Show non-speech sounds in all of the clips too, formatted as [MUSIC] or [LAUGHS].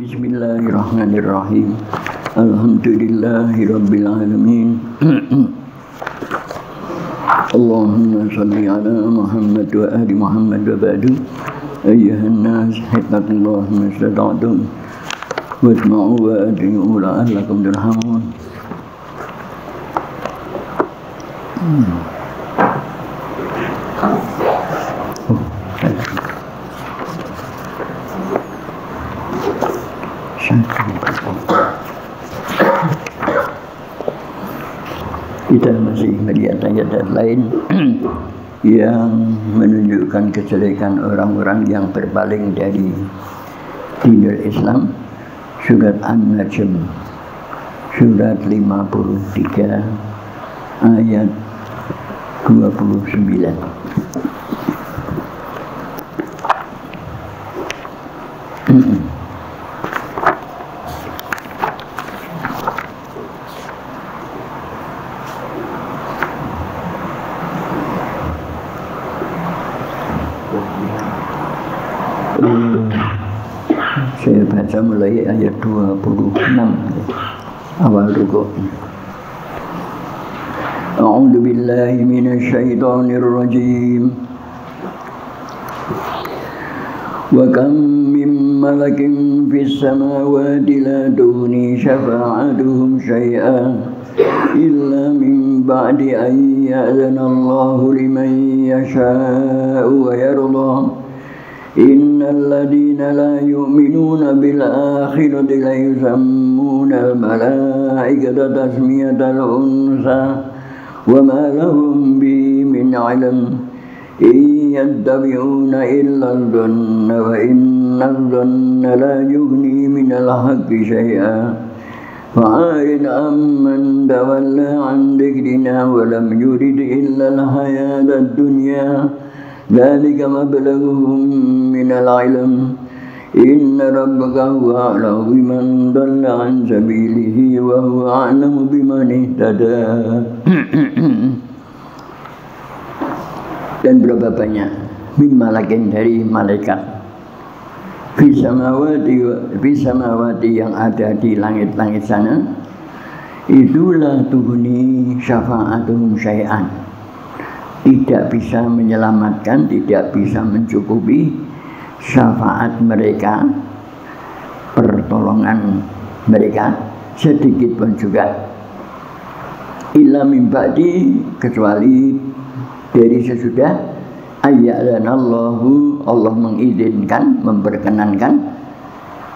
Bismillahirrahmanirrahim. Alhamdulillahirabbil alamin. Allahumma salli ala Muhammad wa ali Muhammad wa ba'du. Ayyuhan nas, hitatullah mastata'tum. Wasma'u wa adi'u la'allakum turhamun. Hmm. Kita masih melihat ayat lain [CLEARS THROAT] yang menunjukkan kejelekan orang-orang yang berpaling dari dinul Islam. Surat An-Najm surat 53 ayat 29. Rukuk. أعوذ بالله من الشيطان الرجيم وكم من ملك في السماوات لا تغني شفاعتهم شيئا إلا من بعد أن يأذن الله لمن يشاء ويرضى إن الذين لا يؤمنون بالآخرة ليسمون الملائكة تسمية الأنثى وما لهم به من علم إن يتبعون إلا الظن وإن الظن لا يغني من الحق شيئا فعارض عمن تولى عن ذكرنا ولم يرد إلا الحياة الدنيا ذلك مبلغهم من العلم إن ربك هو أعلم بمن ضل عن سبيله وهو أعلم بمن اهتدى [CLEARS THROAT] dan berapa banyak malakin dari malaikat Bisamawati, bisamawati yang ada di langit-langit sana Itulah tuhuni syafa'atuhum syai'an Tidak bisa menyelamatkan, tidak bisa mencukupi syafaat mereka Pertolongan mereka sedikit pun juga. Illa mimba'di kecuali dari sesudah Allahu Allah mengizinkan, memperkenankan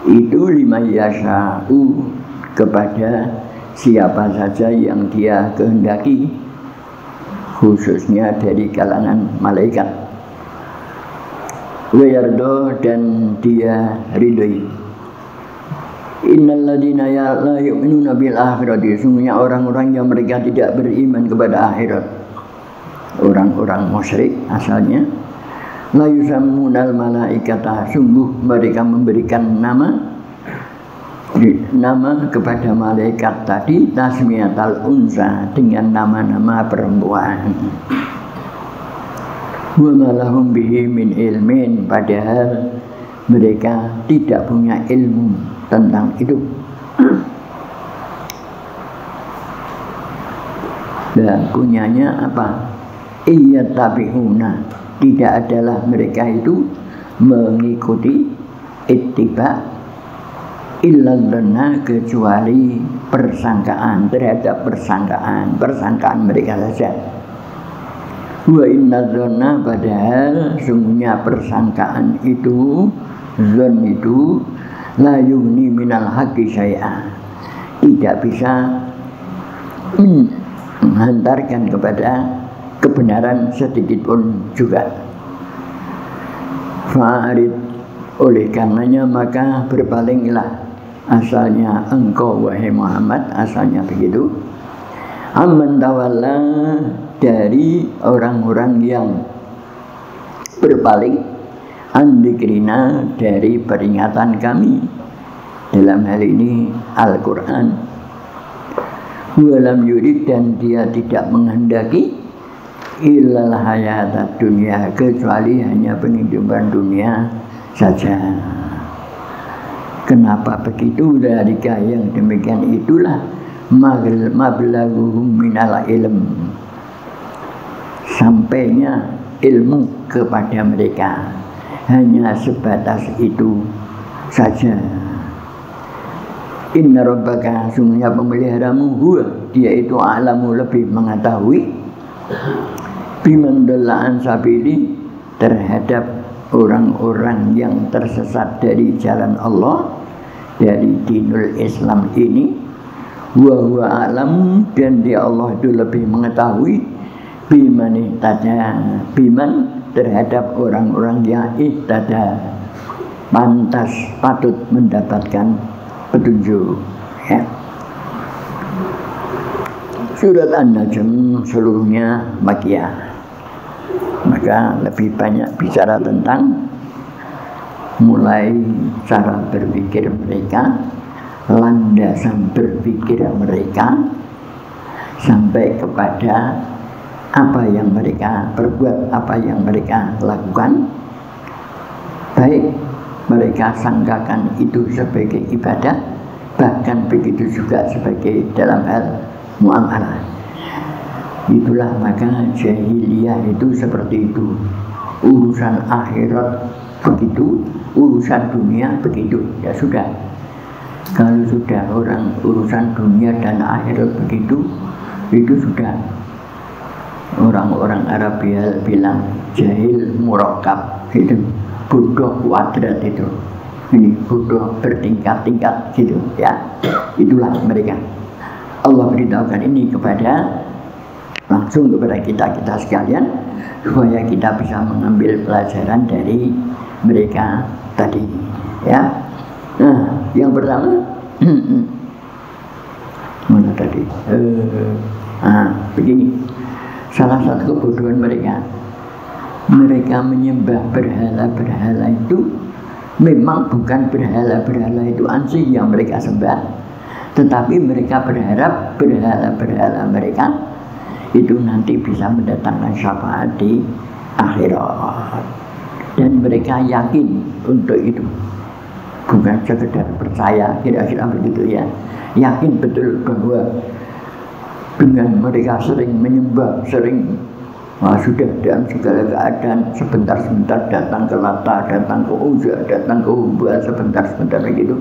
itu lima yasha'u kepada siapa saja yang dia kehendaki khususnya dari kalangan malaikat. Wayardo dan dia ridhoi. Innalladzina ya la yu'minuna bil akhirati. Sungguhnya orang-orang yang mereka tidak beriman kepada akhirat. Orang-orang musyrik asalnya. La malaikata. Sungguh mereka memberikan nama nama kepada malaikat tadi tasmiyatal unsa dengan nama-nama perempuan. Wa malahum bihi min ilmin padahal mereka tidak punya ilmu tentang itu dan punyanya apa? Iya tabi'una tidak adalah mereka itu mengikuti ittiba illallah kecuali persangkaan terhadap persangkaan persangkaan mereka saja wa inna padahal sungguhnya persangkaan itu zon itu la yugni minal haqqi syai'a tidak bisa menghantarkan kepada kebenaran sedikit pun juga. Fa'arid oleh karenanya maka berpalinglah asalnya engkau wahai Muhammad asalnya begitu. Amman tawalla dari orang-orang yang berpaling andikrina dari peringatan kami. Dalam hal ini Al-Quran. Walam yurid dan dia tidak menghendaki illal hayat dunia kecuali hanya penghidupan dunia saja Kenapa begitu? Dari yang demikian itulah mablaguhum minal ilm. Sampainya ilmu kepada mereka hanya sebatas itu saja. Inna rabbaka sungguhnya pemeliharamu huwa dia itu alamu lebih mengetahui biman sabili terhadap orang-orang yang tersesat dari jalan Allah dari dinul Islam ini wa alam dan dia Allah itu lebih mengetahui biman ihtada biman terhadap orang-orang yang ihtada pantas patut mendapatkan petunjuk ya. Surat An-Najm seluruhnya makiyah maka lebih banyak bicara tentang mulai cara berpikir mereka landasan berpikir mereka sampai kepada apa yang mereka perbuat, apa yang mereka lakukan. Baik mereka sangkakan itu sebagai ibadah bahkan begitu juga sebagai dalam hal muamalah. Itulah maka jahiliyah itu seperti itu. Urusan akhirat begitu, urusan dunia begitu. Ya sudah. Kalau sudah orang urusan dunia dan akhirat begitu, itu sudah. Orang-orang Arab bilang jahil murakab itu bodoh kuadrat itu. Ini bodoh bertingkat-tingkat gitu ya. Itulah mereka. Allah beritahukan ini kepada langsung kepada kita kita sekalian supaya kita bisa mengambil pelajaran dari mereka tadi ya. Nah yang pertama mana tadi? Uh, ah begini. Salah satu kebodohan mereka. Mereka menyembah berhala-berhala itu memang bukan berhala-berhala itu ansih yang mereka sembah tetapi mereka berharap berhala-berhala mereka itu nanti bisa mendatangkan syafaat di akhirat dan mereka yakin untuk itu. Bukan sekedar percaya kira-kira begitu ya. Yakin betul bahwa dengan mereka sering menyembah sering Wah, sudah dalam segala keadaan sebentar-sebentar datang ke Lata, datang ke Uza, datang ke Hubal, sebentar-sebentar begitu.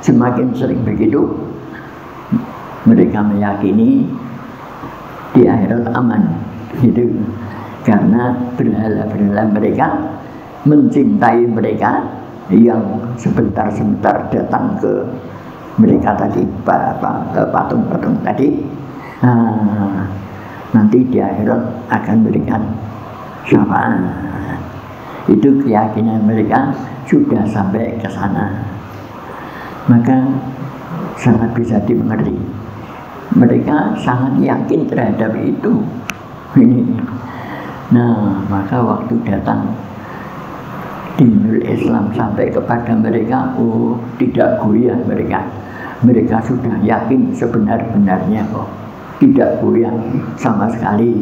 Semakin sering begitu, mereka meyakini di akhirat aman. Itu karena berhala-berhala mereka mencintai mereka yang sebentar-sebentar datang ke mereka tadi patung-patung tadi. Nah, nanti di akhirat akan berikan syafaat. Itu keyakinan mereka sudah sampai ke sana. Maka sangat bisa dimengerti. Mereka sangat yakin terhadap itu. Ini [LAUGHS] nah maka waktu datang dinul Islam sampai kepada mereka oh tidak goyah mereka. Mereka sudah yakin sebenar-benarnya kok. Tidak goyah sama sekali.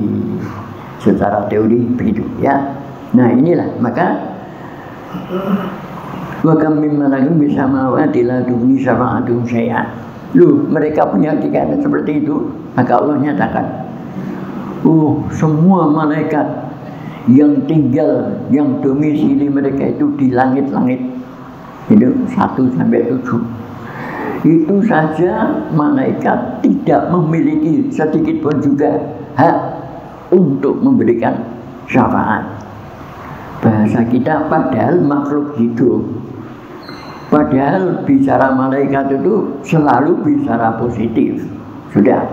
Secara teori begitu ya. Nah inilah maka wa kam min malakin bisa mawati la tughni syafa'atuhum syai'an. Lu mereka punya keyakinan seperti itu, maka Allah nyatakan, oh semua malaikat yang tinggal, yang domisili mereka itu di langit-langit itu satu sampai tujuh. Itu saja malaikat tidak memiliki sedikit pun juga hak untuk memberikan syafaat. Bahasa kita padahal makhluk hidup Padahal bicara malaikat itu selalu bicara positif. Sudah.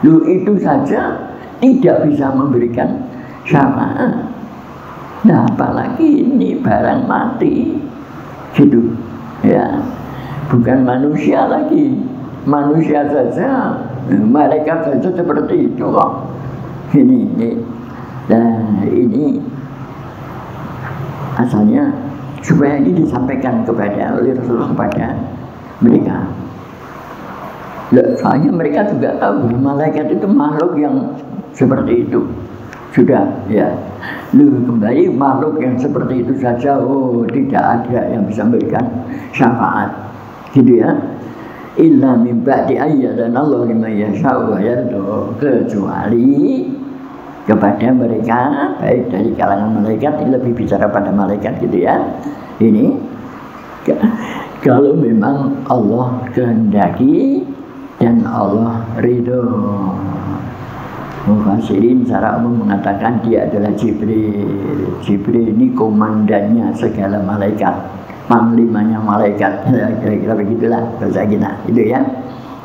Lu itu saja tidak bisa memberikan syafaat. Nah, apalagi ini barang mati. Gitu. Ya. Bukan manusia lagi. Manusia saja, malaikat saja seperti itu kok. Ini, ini. Nah, ini asalnya supaya ini disampaikan kepada oleh Rasulullah kepada mereka. Soalnya mereka juga tahu malaikat itu makhluk yang seperti itu. Sudah, ya. Lu kembali makhluk yang seperti itu saja, oh tidak ada yang bisa memberikan syafaat. gitu ya. Illa min ba'di dan Allah lima yasha'u wa yardu. Kecuali kepada mereka baik dari kalangan malaikat lebih bicara pada malaikat gitu ya. Ini kalau memang Allah kehendaki dan Allah ridho Mufassirin secara umum mengatakan dia adalah Jibril. Jibril ini komandannya segala malaikat, panglimanya malaikat. [LAUGHS] Kira-kira begitulah bahasa kita, itu ya.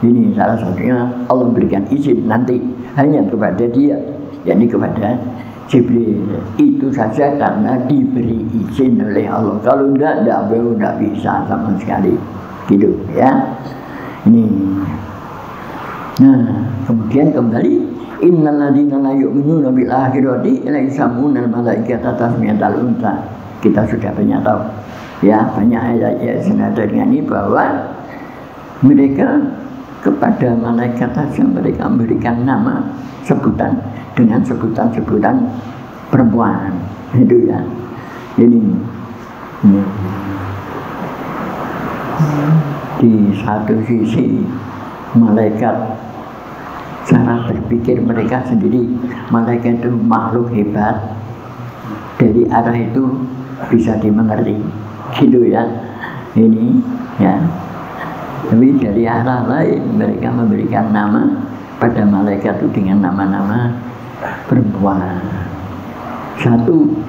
Ini salah satunya Allah berikan izin nanti hanya kepada dia, yakni kepada Jibril. Itu saja karena diberi izin oleh Allah. Kalau tidak, tidak boleh, tidak bisa sama sekali. Gitu ya. Ini. Nah, kemudian kembali Innal ladina la yu'minuna bil akhirati la al malaikata tasmiyatal unta. Kita sudah banyak tahu. Ya, banyak ayat-ayat senada dengan ini bahwa mereka kepada malaikat saja mereka memberikan nama sebutan dengan sebutan-sebutan perempuan itu ya ini, ini di satu sisi malaikat cara berpikir mereka sendiri. Malaikat itu makhluk hebat. Dari arah itu bisa dimengerti. Gitu ya. Ini ya. Tapi dari arah lain mereka memberikan nama pada malaikat itu dengan nama-nama perempuan. Satu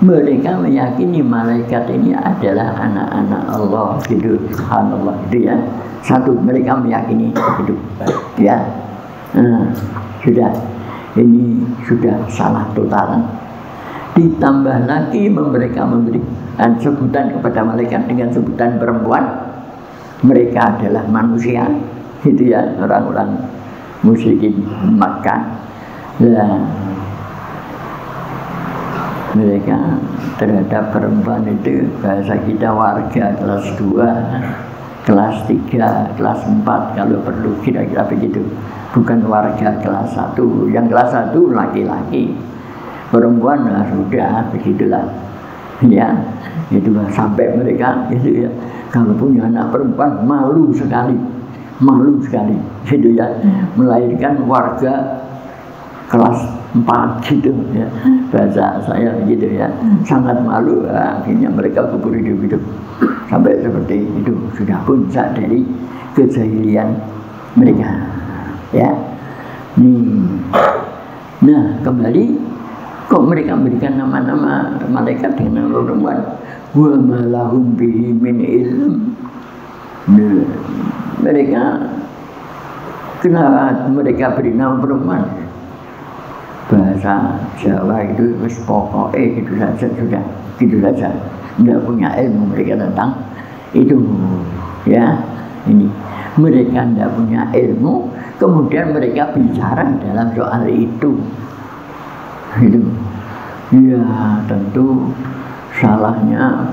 mereka meyakini malaikat ini adalah anak-anak Allah. Gitu. Subhanallah. Itu ya. Satu mereka meyakini itu ya Nah, sudah ini sudah salah total. Ditambah lagi mereka memberikan sebutan kepada malaikat dengan sebutan perempuan. Mereka adalah manusia, itu ya orang-orang musyrikin Makkah. Nah, mereka terhadap perempuan itu bahasa kita warga kelas 2 kelas 3, kelas 4 kalau perlu kira-kira begitu. Bukan warga kelas satu. Yang kelas satu laki-laki. Perempuan nah, sudah begitulah. Ya itu sampai mereka itu ya. Kalau punya anak perempuan malu sekali. Malu sekali itu ya. Melahirkan warga kelas empat gitu ya. Bahasa saya begitu ya. Sangat malu akhirnya mereka kubur hidup-hidup. Sampai seperti itu sudah puncak dari kejahilian mereka ya. Hmm. nah kembali kok mereka memberikan nama-nama malaikat dengan nama perempuan? Wa malahum bihi min ilm. Nah, mereka kenapa mereka beri nama perempuan bahasa Jawa itu wis pokok eh itu saja sudah gitu saja tidak punya ilmu mereka tentang itu ya ini mereka tidak punya ilmu kemudian mereka bicara dalam soal itu itu ya tentu salahnya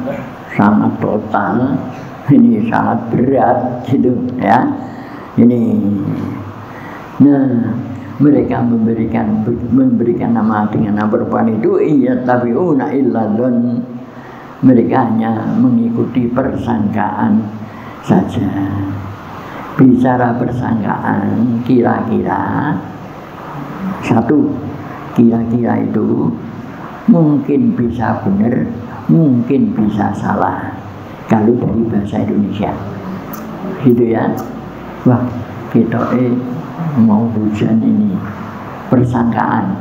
sangat total ini sangat berat gitu ya ini nah mereka memberikan memberikan nama dengan nama perempuan itu iya tapi una illa mereka hanya mengikuti persangkaan saja. Bicara persangkaan kira-kira satu kira-kira itu mungkin bisa benar mungkin bisa salah. Kalau dari bahasa Indonesia. Gitu ya. Wah kita eh mau hujan ini. Persangkaan.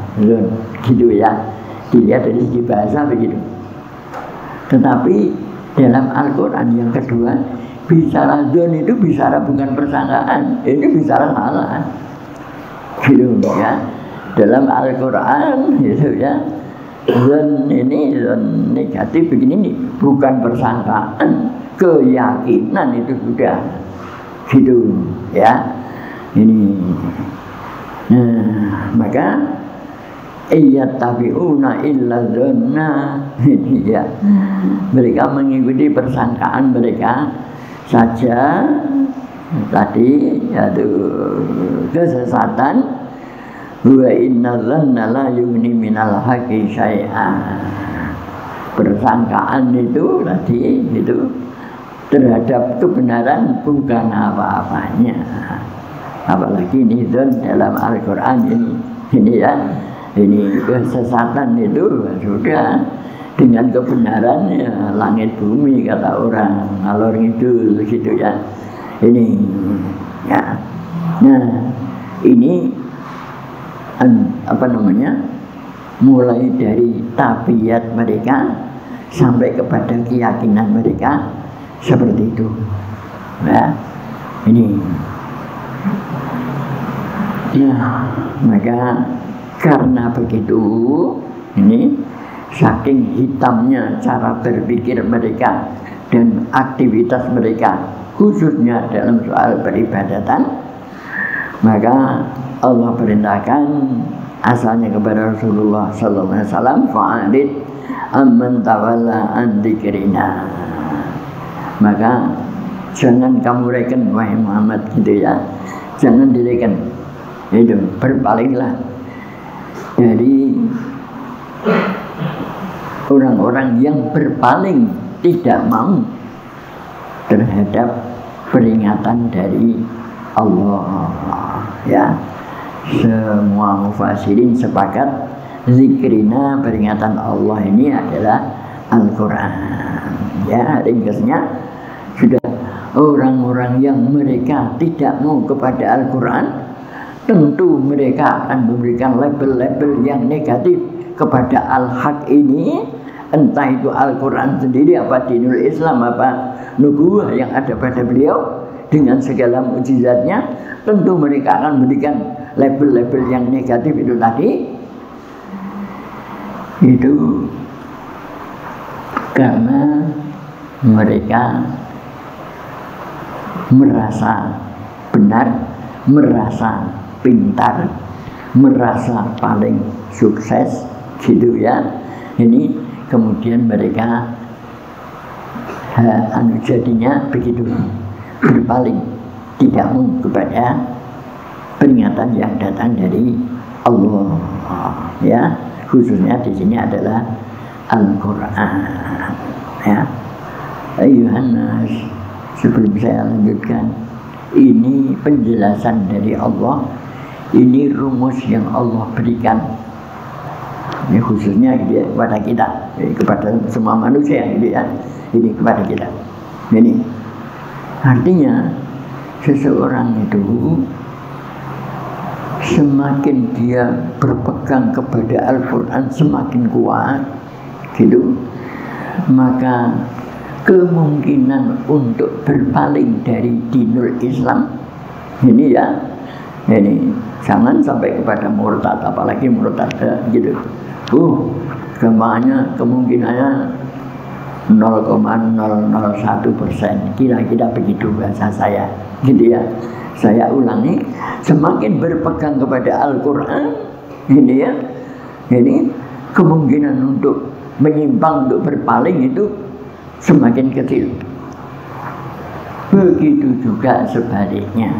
Gitu ya. Dilihat dari segi bahasa begitu. Tetapi dalam Al-Quran yang kedua bicara zon itu bicara bukan persangkaan. Ini bicara salah gitu ya. Dalam Al-Quran gitu ya. Zon ini zon negatif begini nih bukan persangkaan. Keyakinan itu sudah. Gitu ya ini. Nah maka iya tabiuna illa ini [LAUGHS] ya. Mereka mengikuti persangkaan mereka saja. Tadi yaitu kesesatan. Wa inna dhanna la yughni minal syai'an persangkaan itu tadi itu terhadap kebenaran bukan apa-apanya apalagi ini dalam Al-Quran ini. Ini ya. Ini kesesatan itu. Sudah dengan kebenaran ya langit bumi kata orang. Ngalor ngidul gitu ya. Ini ya. Nah ini apa namanya mulai dari tabiat mereka sampai kepada keyakinan mereka seperti itu. Ya. Ini ya maka karena begitu ini saking hitamnya cara berpikir mereka dan aktivitas mereka khususnya dalam soal peribadatan maka Allah perintahkan asalnya kepada Rasulullah sallallahu alaihi wasallam fa'alid amman tawalla maka jangan kamu reken wahai Muhammad gitu ya. Jangan direken itu berpalinglah dari orang-orang yang berpaling tidak mau terhadap peringatan dari Allah ya. Semua mufasirin sepakat zikrina peringatan Allah ini adalah Al-Quran ya. Ringkasnya sudah orang-orang yang mereka tidak mau kepada Al-Quran tentu mereka akan memberikan label-label yang negatif kepada al-haq ini. Entah itu Al-Quran sendiri apa dinul Islam apa nubuah yang ada pada beliau dengan segala mujizatnya tentu mereka akan memberikan label-label yang negatif itu tadi. Itu karena mereka merasa benar merasa pintar, merasa paling sukses gitu ya. Ini kemudian mereka ha, anu jadinya begitu. Berpaling tidak mau kepada peringatan yang datang dari Allah ya. Khususnya di sini adalah Al-Quran ya. Ayuhan sebelum saya lanjutkan ini penjelasan dari Allah ini rumus yang Allah berikan. Ini khususnya gitu ya, kepada kita. Kepada semua manusia gitu ya. Ini kepada kita. Ini. Artinya seseorang itu semakin dia berpegang kepada Al-Quran semakin kuat gitu maka kemungkinan untuk berpaling dari dinul Islam ini ya ini jangan sampai kepada murtad apalagi murtad gitu. Uh ke mana kemungkinannya 0,001 persen. Kira-kira begitu bahasa saya gitu ya. Saya ulangi semakin berpegang kepada Al-Quran ini ya. Ini kemungkinan untuk menyimpang untuk berpaling itu semakin kecil. Begitu juga sebaliknya.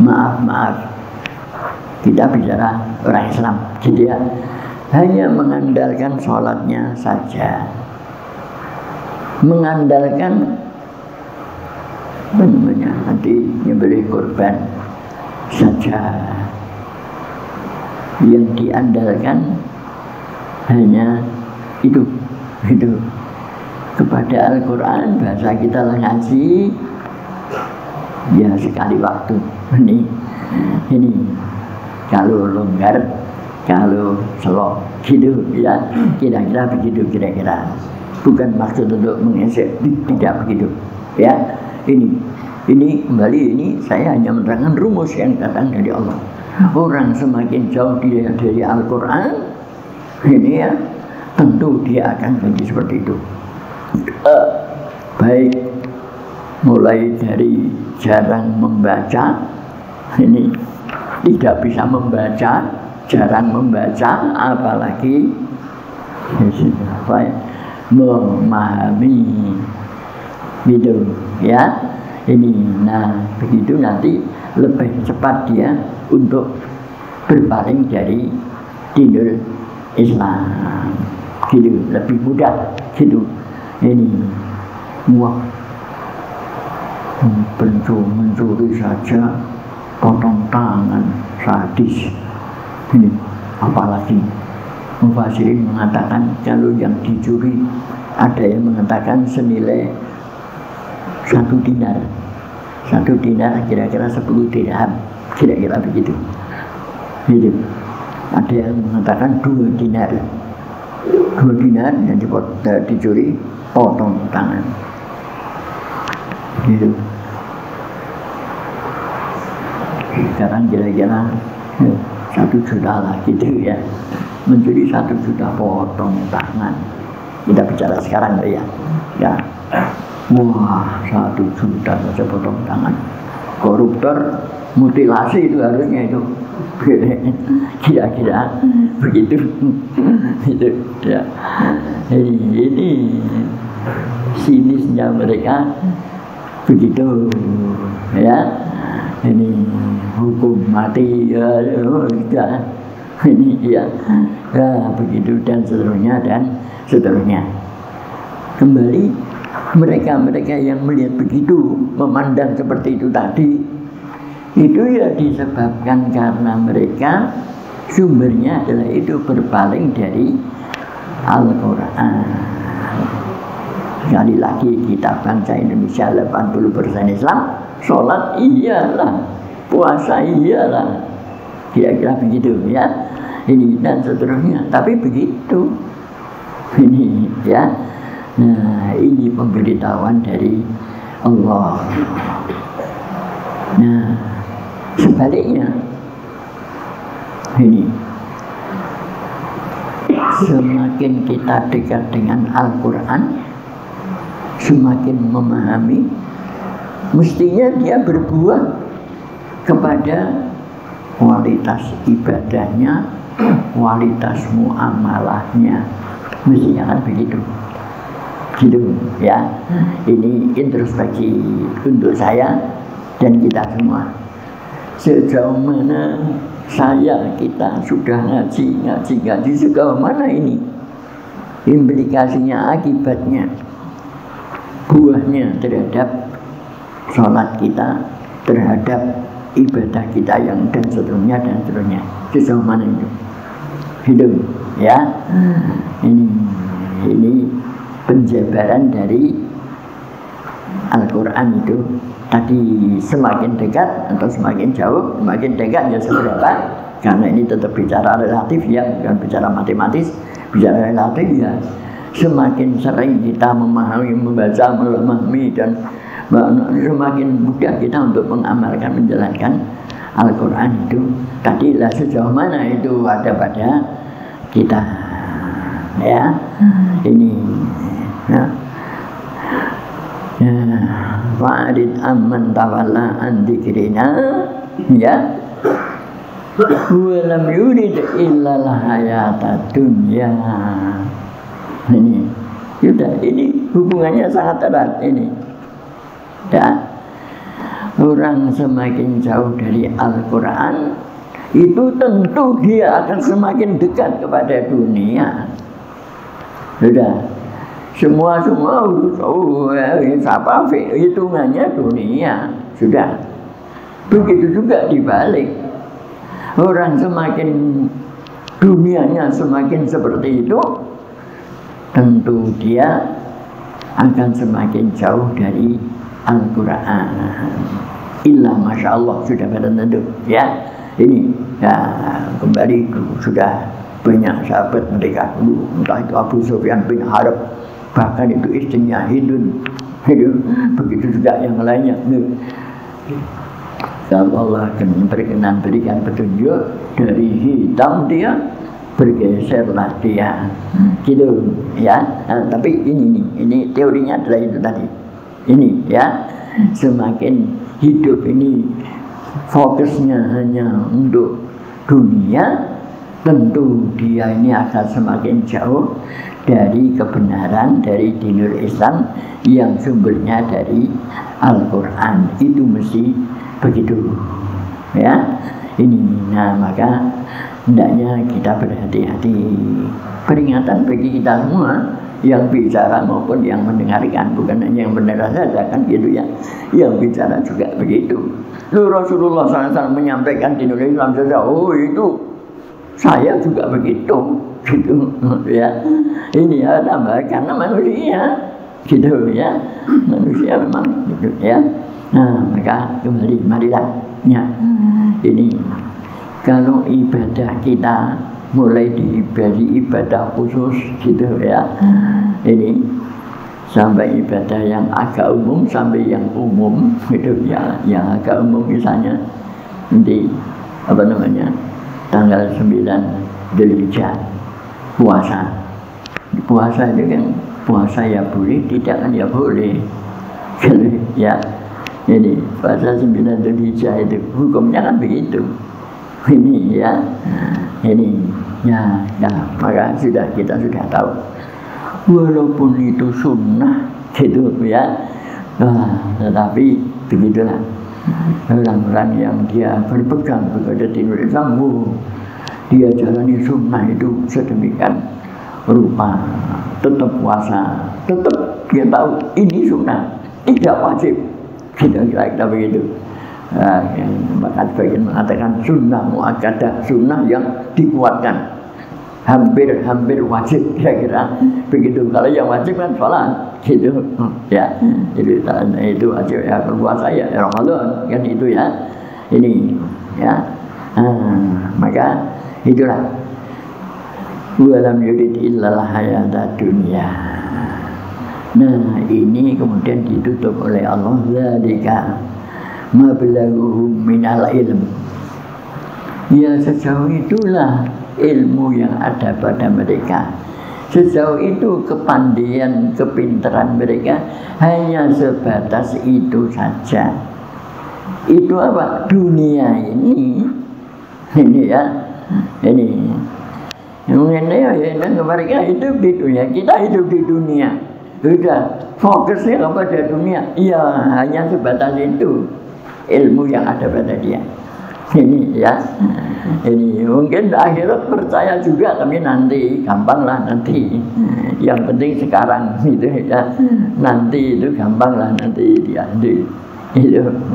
Maaf maaf kita bicara orang Islam. Gitu ya hanya mengandalkan sholatnya saja. Mengandalkan namanya nanti nyembelih korban saja. Yang diandalkan hanya itu itu kepada Al-Quran bahasa kita ngaji ya sekali waktu. Ini ini kalau longgar kalau selok gitu ya. Kira-kira begitu kira-kira. Bukan maksud untuk mengesek tidak begitu ya. Ini ini kembali ini saya hanya menerangkan rumus yang datang dari Allah. Orang semakin jauh dia dari Al-Quran ini ya tentu dia akan menjadi seperti itu. Uh, baik mulai dari jarang membaca ini tidak bisa membaca jarang membaca apalagi apa ya, memahami. Gitu ya. Ini nah begitu nanti lebih cepat dia untuk berpaling dari tidur Islam. Gitu lebih mudah. Gitu. Ini wah mencuri saja potong tangan sadis. Ini apalagi Mufasirin mengatakan kalau yang dicuri ada yang mengatakan senilai satu dinar. Satu dinar kira-kira sepuluh dirham kira-kira begitu. Gitu. ada yang mengatakan dua dinar. Dua dinar yang dicuri potong tangan. Gitu sekarang kira-kira. Ya, satu juta lah gitu ya. Mencuri satu juta potong tangan. Kita bicara sekarang ya. Ya. Wah satu juta saja potong tangan. Koruptor mutilasi itu harusnya itu. [LAUGHS] Kira-kira. Begitu. [LAUGHS] Itu ya. Ini sinisnya mereka. Begitu ya. Ini hukum mati ya, ya ini ya, ya begitu dan seterusnya dan seterusnya. Kembali mereka-mereka yang melihat begitu memandang seperti itu tadi itu ya disebabkan karena mereka sumbernya adalah itu berpaling dari Al-Quran. Sekali lagi kita bangsa Indonesia 80% Islam sholat iyalah puasa iyalah. Kira-kira begitu ya. Ini dan seterusnya. Tapi begitu. Ini ya. Nah ini pemberitahuan dari Allah. Nah sebaliknya. Ini. Semakin kita dekat dengan Al-Quran semakin memahami mestinya dia berbuah kepada kualitas ibadahnya [CLEARS THROAT] kualitas muamalahnya. Mestinya kan begitu. Gitu ya. Ini introspeksi untuk saya dan kita semua. Sejauh mana saya kita sudah ngaji ngaji ngaji sejauh mana ini? Implikasinya akibatnya buahnya terhadap sholat kita terhadap ibadah kita yang dan seterusnya dan seterusnya. Sejauh mana itu. Hidup ya. Ini ini penjabaran dari Al-Quran itu. Tadi semakin dekat atau semakin jauh semakin dekat ya seberapa? Karena ini tetap bicara relatif ya bukan bicara matematis. Bicara relatif ya semakin sering kita memahami membaca memahami dan semakin mudah kita untuk mengamalkan menjalankan Al-Quran itu. Tadi lah sejauh mana itu ada pada kita ya. Ini ya. Ya. Wa'arid amman tawalla an dikrina ya. Huwa lam yurid illa hayata dunya. Ini sudah. Ini hubungannya sangat erat ini ya orang semakin jauh dari Al-Quran itu tentu dia akan semakin dekat kepada dunia. Sudah. Semua semua urus oh apa hitungannya dunia? Sudah. Begitu juga dibalik. Orang semakin dunianya semakin seperti itu tentu dia akan semakin jauh dari Al-Quran. Illa Masya Allah sudah pada tentu ya. Ini ya kembali sudah banyak sahabat mereka dulu. Entah itu Abu Sufyan bin Harb bahkan itu istrinya Hindun. Itu begitu juga yang lainnya. Kalau Allah akan berkenan berikan petunjuk dari hitam dia bergeserlah dia gitu ya. Nah, tapi ini ini teorinya adalah itu tadi ini ya. Semakin hidup ini fokusnya hanya untuk dunia tentu dia ini akan semakin jauh dari kebenaran dari dinul Islam yang sumbernya dari Al-Quran. Itu mesti begitu ya. Ini nah maka hendaknya kita berhati-hati. Peringatan bagi kita semua yang bicara maupun yang mendengarkan bukan hanya yang mendengar saja kan gitu ya. Yang bicara juga begitu. Lalu Rasulullah SAW menyampaikan di Islam saja oh itu saya juga begitu gitu [LAUGHS] ya. Ini ya tambah karena manusia gitu ya. Manusia memang gitu ya. Nah maka kembali marilah ya. Ini kalau ibadah kita mulai diibadi ibadah khusus gitu ya. Ini sampai ibadah yang agak umum sampai yang umum gitu ya. Yang agak umum misalnya di apa namanya tanggal 9 Dzulhijjah puasa. Puasa itu kan puasa ya boleh tidak kan ya boleh. Ya. Ini puasa 9 Dzulhijjah itu hukumnya kan begitu. Ini ya. Ini ya ya. Maka sudah kita sudah tahu. Walaupun itu sunnah [LAUGHS] gitu ya. Nah, tetapi begitulah. Orang-orang yang dia berpegang kepada dinul Islam dia jalani sunnah itu sedemikian rupa tetap puasa tetap dia tahu ini sunnah tidak wajib. Kita kira-kira begitu. Nah, maka sebagian mengatakan sunnah muakkadah, sunnah yang dikuatkan. Hampir-hampir wajib kira-kira begitu. Kalau yang wajib kan sholat, gitu. Ya, jadi itu wajib ya berpuasa ya Ramadan kan itu ya. Ini ya. Nah, maka itulah walam yurid illal hayata dunia. Nah ini kemudian ditutup oleh Allah Zalika mablaghuhum minal ilm ya sejauh itulah ilmu yang ada pada mereka. Sejauh itu kepandaian kepintaran mereka hanya sebatas itu saja. Itu apa? Dunia ini. Ini ya. Ini. Mungkin ya mereka hidup di dunia. Kita hidup di dunia. Sudah. Fokusnya kepada dunia. Iya hanya sebatas itu. Ilmu yang ada pada dia ini ya. Ini mungkin akhirat percaya juga tapi nanti gampang lah nanti. Yang penting sekarang gitu ya. Nanti itu gampang lah nanti dia itu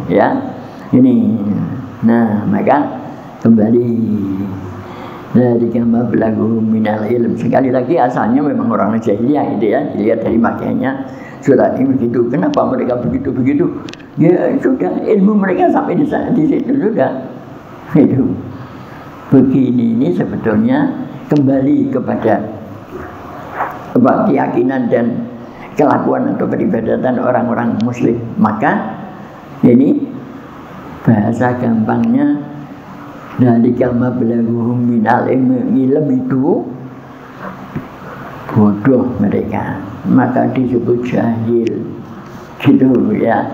ya. Ini. Nah maka kembali dari gambar belagu minal ilm. Sekali lagi asalnya memang orang jahiliyah itu ya. Dilihat dari makanya surat ini begitu. Kenapa mereka begitu begitu ya sudah. Ilmu mereka sampai di, sana, di situ sudah itu. Begini ini sebetulnya kembali kepada apa, keyakinan dan kelakuan atau peribadatan orang-orang muslim. Maka ini bahasa gampangnya dari kama belaguhum minal ilm itu bodoh mereka. Maka disebut jahil. Gitu ya.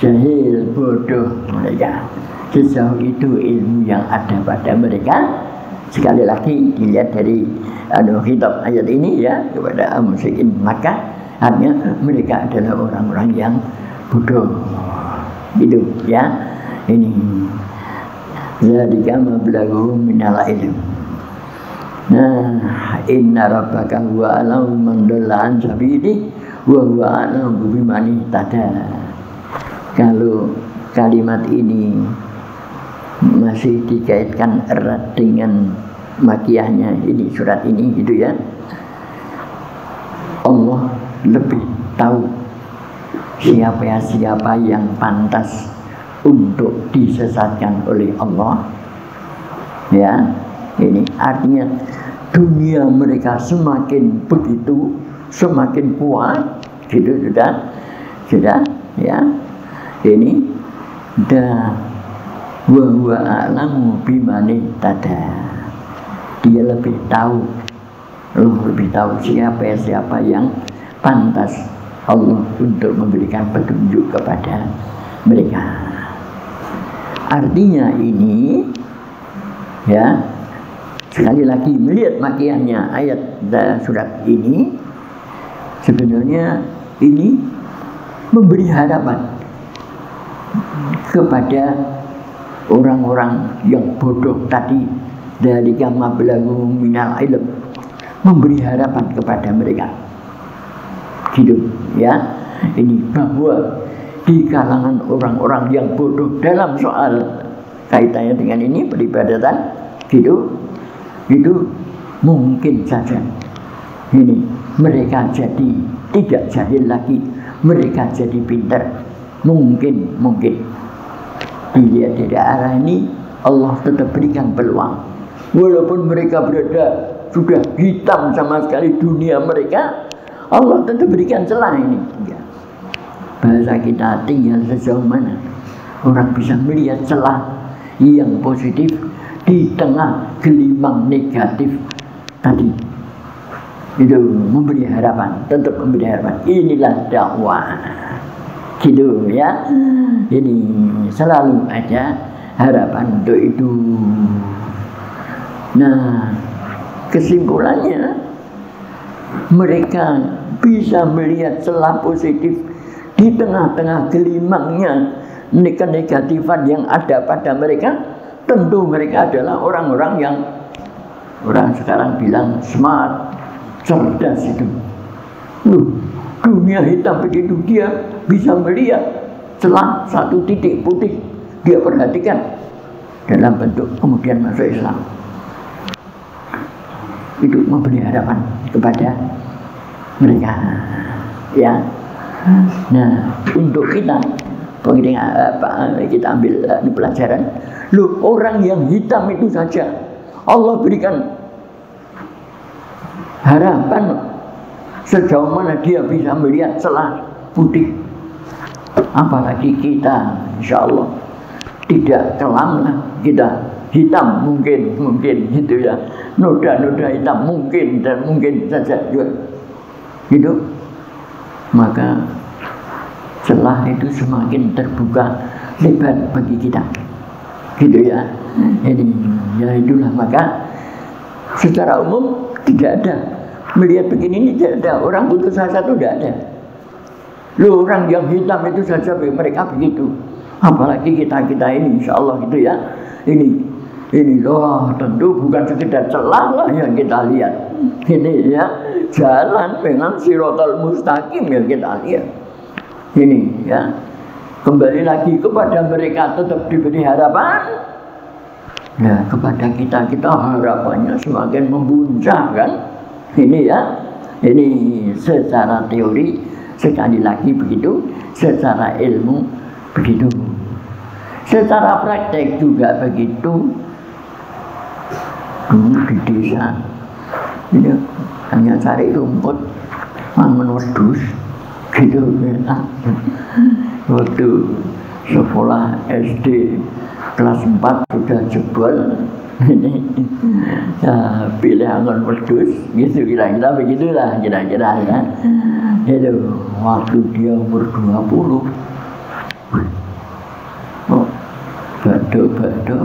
Jahil, bodoh mereka. Sejauh itu ilmu yang ada pada mereka. Sekali lagi dilihat dari anu kitab ayat ini ya kepada musyrikin maka hanya mereka adalah orang-orang yang bodoh. Gitu ya. Ini Zalika mablaghu minal ilm. Nah, inna rabbaka huwa alam man dalla an sabili wa huwa alam bimani tada kalau kalimat ini masih dikaitkan erat dengan makiyahnya ini surat ini gitu ya. Allah lebih tahu siapa ya siapa yang pantas untuk disesatkan oleh Allah. Ya ini artinya dunia mereka semakin begitu semakin kuat gitu sudah sudah ya. Ini dah wa huwa a'lamu bimani tada dia lebih tahu. Lebih tahu siapa siapa yang pantas Allah untuk memberikan petunjuk kepada mereka. Artinya ini ya sekali lagi melihat makiyahnya ayat surat ini sebenarnya ini memberi harapan kepada orang-orang yang bodoh tadi. Dari belagu minal ilm. Memberi harapan kepada mereka. Gitu ya. Ini bahwa di kalangan orang-orang yang bodoh dalam soal kaitannya dengan ini peribadatan gitu itu mungkin saja ini mereka jadi tidak jahil lagi mereka jadi pintar. Mungkin mungkin dari arah ini Allah tetap berikan peluang. Walaupun mereka berada sudah hitam sama sekali dunia mereka Allah tetap berikan celah ini. Ya. Bahasa kita tinggal sejauh mana orang bisa melihat celah yang positif di tengah gelimang negatif tadi. Itu memberi harapan tetap memberi harapan. Inilah dakwah gitu ya. Ini selalu ada harapan untuk itu. Nah kesimpulannya mereka bisa melihat celah positif di tengah-tengah gelimangnya negatifan yang ada pada mereka. Tentu mereka adalah orang-orang yang orang sekarang bilang smart cerdas itu. Loh, dunia hitam begitu dia bisa melihat celah satu titik putih. Dia perhatikan dalam bentuk kemudian masuk Islam. Itu memberi harapan kepada mereka. Ya. Nah, untuk kita apa kita ambil uh, pelajaran, lu orang yang hitam itu saja Allah berikan harapan sejauh mana dia bisa melihat celah putih. Apalagi kita, insya Allah tidak kelam lah kita hitam mungkin mungkin gitu ya. Noda-noda hitam mungkin dan mungkin saja juga. Gitu. Maka celah itu semakin terbuka lebar bagi kita. Gitu ya. Ini ya itulah. Maka secara umum tidak ada melihat begini ini tidak ada orang putus asa itu tidak ada. Loh, orang yang hitam itu saja mereka begitu. Apalagi kita kita ini insya Allah gitu ya. Ini ini loh tentu bukan sekedar celah lah yang kita lihat. Ini ya jalan dengan sirotol mustaqim yang kita lihat. Ini ya kembali lagi kepada mereka tetap diberi harapan. Nah kepada kita kita harapannya semakin membuncah kan ini ya. Ini secara teori sekali lagi begitu secara ilmu begitu. Secara praktek juga begitu. Dulu di desa. Ini hanya cari rumput mangun wedus gitu ya. waktu sekolah SD kelas 4 sudah jebol ini. Ya, pilih angon wedus gitu kira-kira. Begitulah kira-kira ya. Itu waktu dia umur 20 oh bado-bado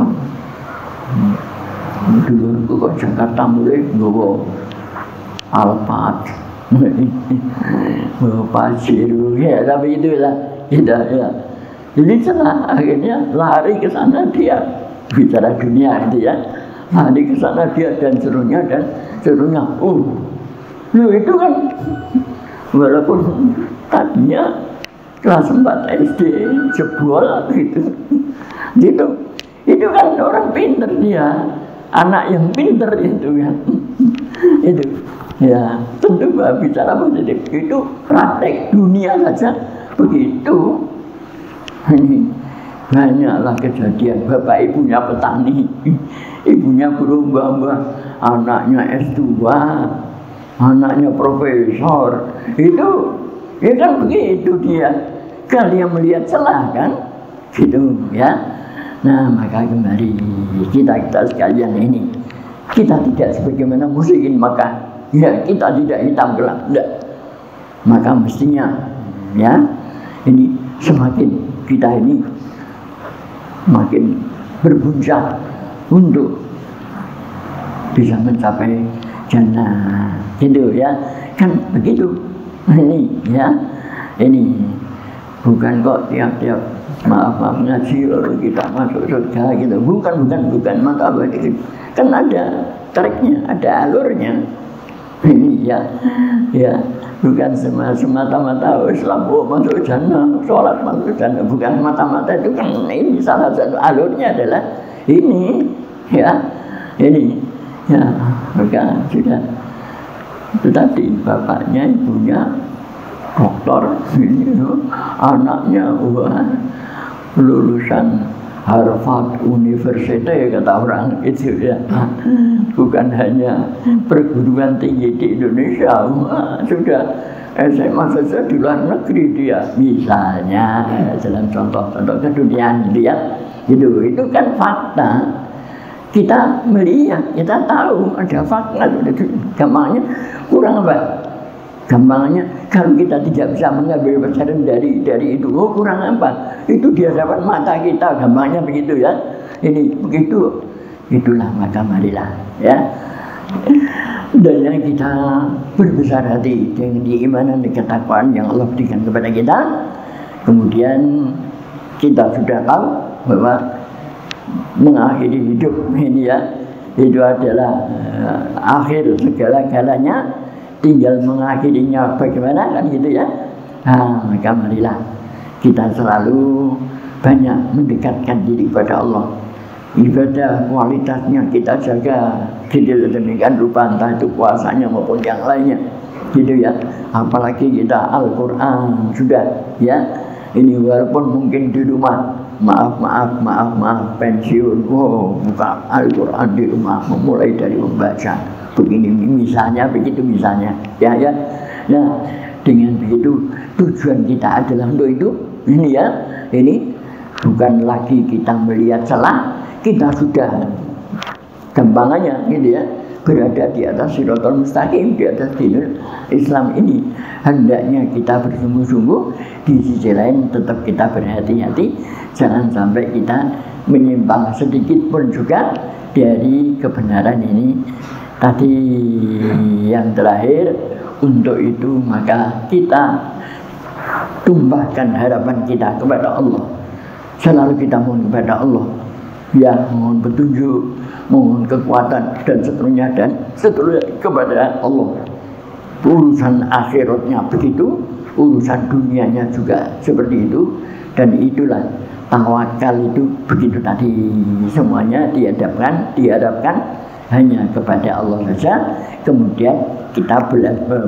dulu kok Jakarta mulai nggawa Alphard. Nggawa Pajero ya tapi itulah tidak ya. Jadi setelah akhirnya lari ke sana dia bicara dunia itu ya. Lari ke sana dia dan serunya dan serunya oh lu itu kan. Walaupun tadinya kelas 4 SD jebol gitu. Gitu. Itu kan orang pinter dia. Anak yang pinter itu ya [LAUGHS] itu. Ya tentu bicara positif. Itu praktek dunia saja. Begitu. Ini banyaklah kejadian. Bapak ibunya petani [LAUGHS] ibunya berubah-ubah. Anaknya S2 anaknya profesor. Itu ya kan begitu dia. Kalian melihat celah kan? Gitu ya. Nah maka kembali kita kita sekalian ini. Kita tidak sebagaimana musyrikin maka ya kita tidak hitam gelap. Tidak maka mestinya ya ini semakin kita ini makin berbuncah untuk bisa mencapai jannah. Gitu ya. Kan begitu. Ini ya. Ini bukan kok tiap-tiap maaf maaf ngaji lalu kita masuk surga gitu. Bukan bukan bukan. Maka kan ada triknya ada alurnya ya. Ya bukan semata-mata. Islam oh, masuk jannah sholat masuk jannah bukan semata-mata itu kan ini salah satu alurnya adalah ini. Ya ini. Ya maka sudah. Tetapi bapaknya ibunya dokter ini anaknya wah lulusan Harvard University kata orang itu ya bukan hanya perguruan tinggi di Indonesia sudah SMA saja di luar negeri dia misalnya dalam contoh-contoh keduniaan dia gitu itu kan fakta kita melihat, kita tahu ada fakta. Gampangnya kurang apa? Gampangnya kalau kita tidak bisa mengambil pelajaran dari dari itu, oh kurang apa? Itu dia dapat mata kita, gampangnya begitu ya. Ini begitu, itulah maka marilah ya. Dan yang kita berbesar hati dengan keimanan dan ketakwaan yang Allah berikan kepada kita, kemudian kita sudah tahu bahwa mengakhiri hidup ini ya itu adalah uh, akhir segala-galanya. Tinggal mengakhirinya bagaimana kan gitu ya. Nah, maka marilah kita selalu banyak mendekatkan diri kepada Allah. Ibadah kualitasnya kita jaga. Tidak demikian rupa entah itu puasanya maupun yang lainnya. Gitu ya. Apalagi kita Al-Quran sudah ya. Ini walaupun mungkin di rumah maaf maaf maaf maaf pensiun. Oh buka Al-Quran di rumah memulai dari membaca. Begini misalnya begitu misalnya. Ya ya. Nah dengan begitu tujuan kita adalah untuk itu ini ya ini bukan lagi kita melihat celah kita sudah gampangannya gitu ya berada di atas siratul mustaqim di atas dinul Islam ini. Hendaknya kita bersungguh-sungguh di sisi lain tetap kita berhati-hati jangan sampai kita menyimpang sedikit pun juga dari kebenaran ini. Tadi yang terakhir untuk itu maka kita tumbahkan harapan kita kepada Allah. Selalu kita mohon kepada Allah. Ya mohon petunjuk mohon kekuatan dan seterusnya dan seterusnya kepada Allah. Urusan akhiratnya begitu urusan dunianya juga seperti itu. Dan itulah tawakal itu begitu tadi. Semuanya dihadapkan dihadapkan hanya kepada Allah saja. Kemudian kita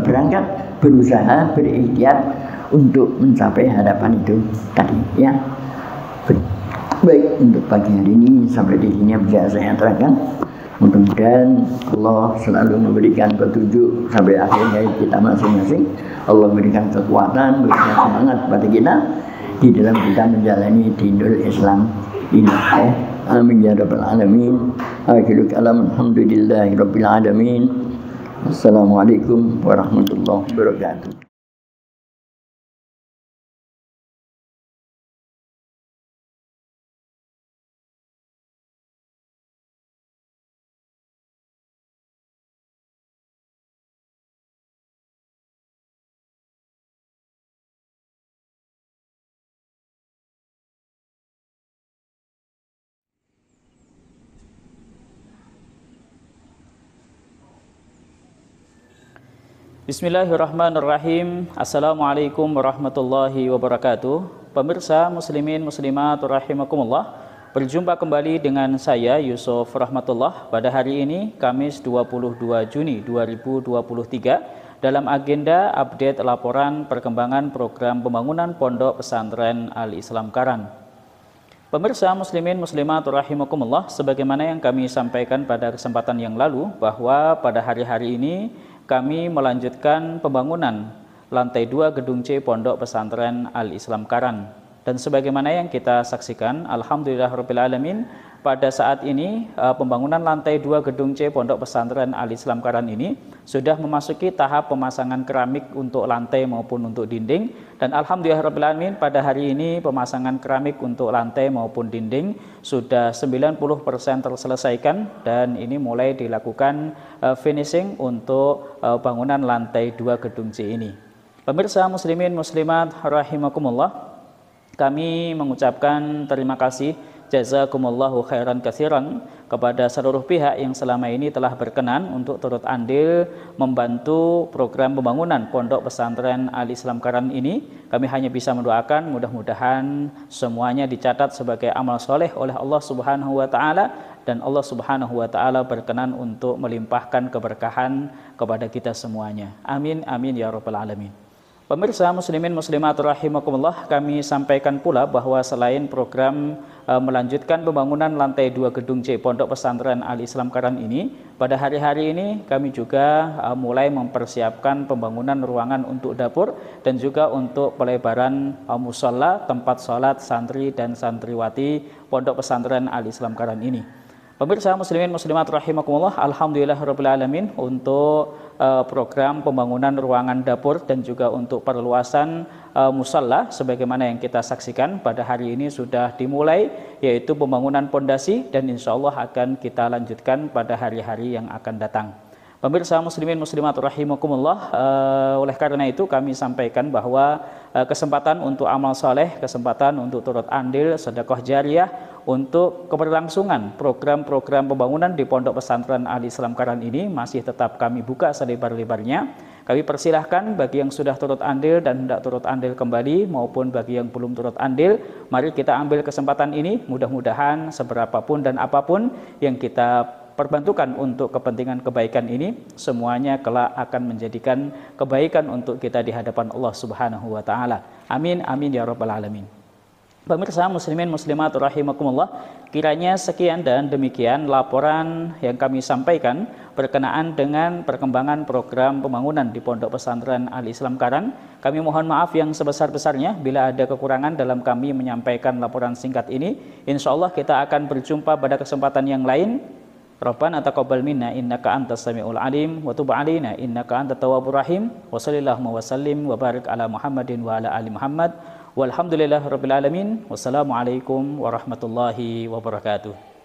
berangkat berusaha berikhtiar untuk mencapai harapan itu tadi ya Baik untuk pagi hari ini sampai di sini bisa saya terangkan. Mudah-mudahan Allah selalu memberikan petunjuk sampai akhirnya kita masing-masing. Allah memberikan kekuatan, berikan semangat kepada kita di dalam kita menjalani dinul Islam ini. Eh, amin ya rabbal alamin. Akhirul kalam alhamdulillahi rabbil alamin. Assalamualaikum warahmatullahi wabarakatuh. Bismillahirrahmanirrahim. Assalamualaikum warahmatullahi wabarakatuh. Pemirsa muslimin muslimat rahimakumullah. Berjumpa kembali dengan saya Yusuf Rahmatullah. Pada hari ini Kamis 22 Juni 2023 Dalam agenda update laporan perkembangan program pembangunan Pondok Pesantren Al-Islam Karan Pemirsa muslimin muslimat rahimakumullah Sebagaimana yang kami sampaikan pada kesempatan yang lalu Bahwa pada hari-hari ini kami melanjutkan pembangunan lantai dua gedung C Pondok Pesantren Al-Islam Karan. Dan sebagaimana yang kita saksikan, Alhamdulillah Rabbil Alamin, pada saat ini eh, pembangunan lantai dua gedung C Pondok Pesantren Al Islam Karan ini sudah memasuki tahap pemasangan keramik untuk lantai maupun untuk dinding dan alhamdulillah pada hari ini pemasangan keramik untuk lantai maupun dinding sudah 90% terselesaikan dan ini mulai dilakukan eh, finishing untuk eh, bangunan lantai dua gedung C ini. Pemirsa muslimin muslimat rahimakumullah Kami mengucapkan terima kasih jazakumullahu khairan katsiran kepada seluruh pihak yang selama ini telah berkenan untuk turut andil membantu program pembangunan Pondok Pesantren Al Islam Karan ini. Kami hanya bisa mendoakan mudah-mudahan semuanya dicatat sebagai amal soleh oleh Allah Subhanahu wa taala dan Allah Subhanahu wa taala berkenan untuk melimpahkan keberkahan kepada kita semuanya. Amin amin ya rabbal alamin. Pemirsa muslimin muslimat rahimakumullah, kami sampaikan pula bahwa selain program e, melanjutkan pembangunan lantai dua gedung C Pondok Pesantren Al Islam Karan ini, pada hari-hari ini kami juga e, mulai mempersiapkan pembangunan ruangan untuk dapur dan juga untuk pelebaran e, musola tempat sholat santri dan santriwati Pondok Pesantren Al Islam Karan ini. Pemirsa muslimin muslimat rahimakumullah, alhamdulillah rabbil alamin untuk uh, program pembangunan ruangan dapur dan juga untuk perluasan uh, musalla sebagaimana yang kita saksikan pada hari ini sudah dimulai yaitu pembangunan pondasi dan insya Allah akan kita lanjutkan pada hari-hari yang akan datang. Pemirsa muslimin muslimat rahimakumullah, uh, oleh karena itu kami sampaikan bahwa uh, kesempatan untuk amal soleh, kesempatan untuk turut andil, sedekah jariah, untuk keberlangsungan program-program pembangunan di Pondok Pesantren Al Islam Karan ini masih tetap kami buka selebar-lebarnya. Kami persilahkan bagi yang sudah turut andil dan tidak turut andil kembali maupun bagi yang belum turut andil, mari kita ambil kesempatan ini mudah-mudahan seberapapun dan apa pun yang kita perbantukan untuk kepentingan kebaikan ini semuanya kelak akan menjadikan kebaikan untuk kita di hadapan Allah Subhanahu wa taala. Amin amin ya rabbal alamin. Pemirsa muslimin muslimat rahimakumullah, kiranya sekian dan demikian laporan yang kami sampaikan berkenaan dengan perkembangan program pembangunan di Pondok Pesantren Al Islam Karang. Kami mohon maaf yang sebesar-besarnya bila ada kekurangan dalam kami menyampaikan laporan singkat ini. Insya Allah kita akan berjumpa pada kesempatan yang lain. Rabbana taqabbal minna innaka antas samiul alim wa tub alaina innaka antat tawwabur rahim wa sallallahu wa sallim wa barik ala Muhammadin wa ala ali Muhammad. Walhamdulillah rabbil alamin. Wassalamualaikum warahmatullahi wabarakatuh